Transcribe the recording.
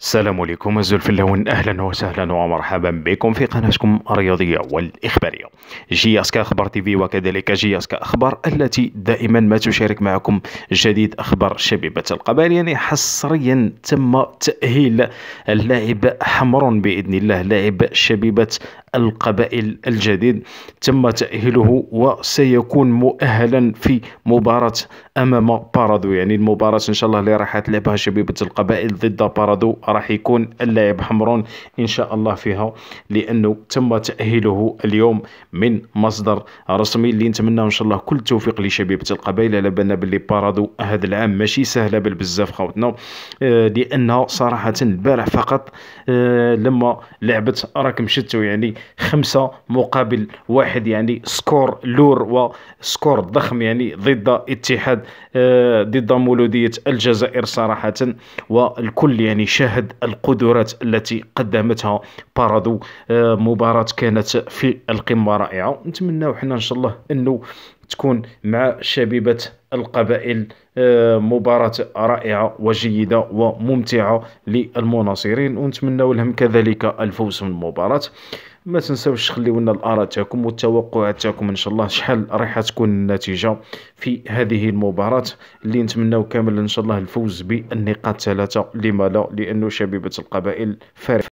السلام عليكم الزلف اللون أهلا وسهلا ومرحبا بكم في قناتكم الرياضية والإخبارية. جياسكا أخبار تيفي وكذلك جياسكا أخبار التي دائما ما تشارك معكم جديد أخبار شبيبة القبائل يعني حصريا تم تأهيل اللاعب حمر بإذن الله لاعب شبيبة القبائل الجديد تم تأهيله وسيكون مؤهلا في مباراة أمام بارادو. يعني المباراة إن شاء الله اللي راح تلعبها شبيبة القبائل ضد بارادو راح يكون اللاعب حمرون إن شاء الله فيها لأنه تم تأهيله اليوم من مصدر رسمي. اللي نتمنى إن شاء الله كل التوفيق لشبيبة القبائل. على بالنا باللي بارادو هذا العام ماشي سهله بالبزاف خوتنا. آه، لأنها صراحة البارح فقط آه، لما لعبت راكم شتو يعني خمسة مقابل واحد يعني score lourd و score ضخم يعني ضد اتحاد آه، ضد مولودية الجزائر صراحة. والكل يعني شاهد القدرات التي قدمتها بارادو آه، مباراة كانت في القمة رائعة. نتمنى حنا إن شاء الله أنه تكون مع شبيبة القبائل آه، مباراة رائعة وجيدة وممتعة للمناصرين. ونتمنى لهم كذلك الفوز من المباراة. ما تنساوش تخليو لنا الآراء تاعكم والتوقعات تاعكم إن شاء الله شحال راح تكون النتيجة في هذه المباراة. اللي نتمناو كامل إن شاء الله الفوز بالنقاط ثلاثة لما لا؟ لأنه شبيبة القبائل فارق.